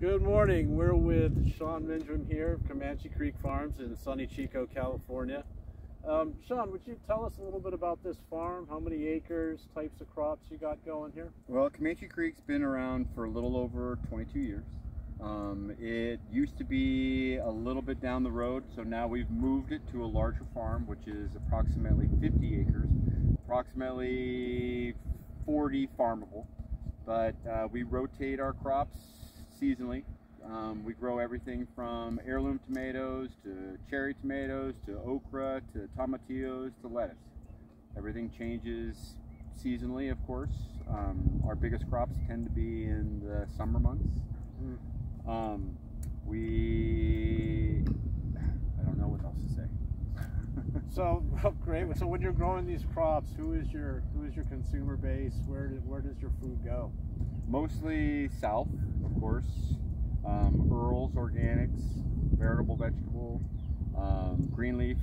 Good morning. We're with Sean Mindrum here Comanche Creek Farms in sunny Chico, California. Um, Sean, would you tell us a little bit about this farm? How many acres, types of crops you got going here? Well, Comanche Creek's been around for a little over 22 years. Um, it used to be a little bit down the road, so now we've moved it to a larger farm, which is approximately 50 acres, approximately 40 farmable. But uh, we rotate our crops seasonally. Um, we grow everything from heirloom tomatoes to cherry tomatoes to okra to tomatillos to lettuce. Everything changes seasonally, of course. Um, our biggest crops tend to be in the summer months. Mm. Um, we, I don't know what else to say. so oh, great. So when you're growing these crops, who is your who is your consumer base? Where where does your food go? Mostly south, of course. Um, Earl's Organics, Veritable Vegetable, um, Greenleaf,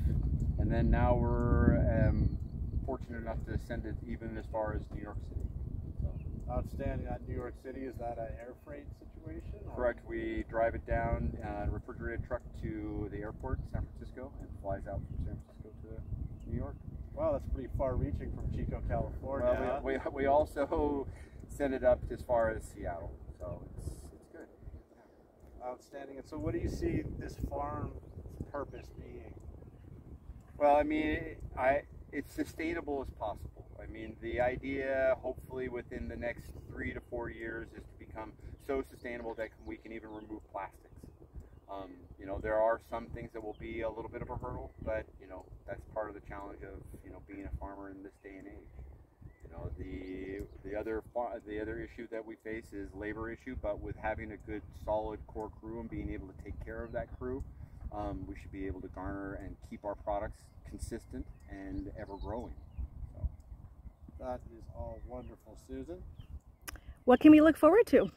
and then now we're um, fortunate enough to send it even as far as New York City. So, outstanding. At New York City, is that an air freight situation? Or? Correct. We drive it down uh, a refrigerated truck to the airport, San Francisco, and flies out from San Francisco to New York. Wow, that's pretty far reaching from Chico, California. Well, we, we, we also send it up as far as Seattle, so it's, it's good. Outstanding. And so what do you see this farm's purpose being? Well, I mean, I it's sustainable as possible. I mean, the idea, hopefully within the next three to four years, is to become so sustainable that we can even remove plastics. Um, you know, there are some things that will be a little bit of a hurdle, but you know, that's part of the challenge of you know being a farmer in this day and age. You know, the other the other issue that we face is labor issue, but with having a good solid core crew and being able to take care of that crew, um, we should be able to garner and keep our products consistent and ever growing. So. That is all wonderful, Susan. What can we look forward to?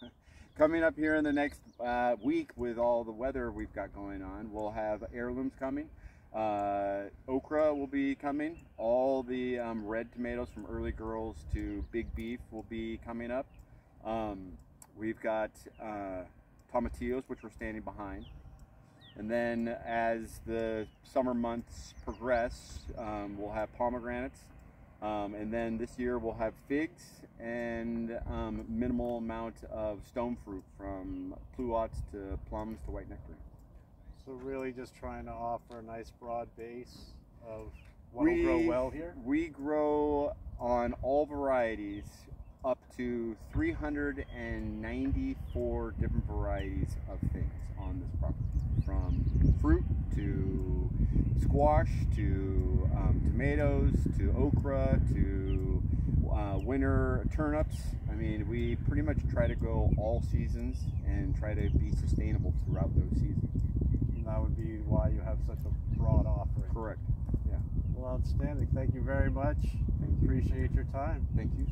coming up here in the next uh, week with all the weather we've got going on, we'll have heirlooms coming. Uh, okra will be coming. All the um, red tomatoes from early girls to big beef will be coming up. Um, we've got uh, tomatillos, which we're standing behind. And then as the summer months progress, um, we'll have pomegranates. Um, and then this year we'll have figs and um, minimal amount of stone fruit from pluots to plums to white nectarine. So really just trying to offer a nice broad base of what will grow well here? We grow on all varieties up to 394 different varieties of things on this property. From fruit to squash to um, tomatoes to okra to uh, winter turnips. I mean, we pretty much try to grow all seasons and try to be sustainable throughout those seasons that would be why you have such a broad offering. Correct. Yeah. Well, outstanding. Thank you very much. Thank you. Appreciate your time. Thank you.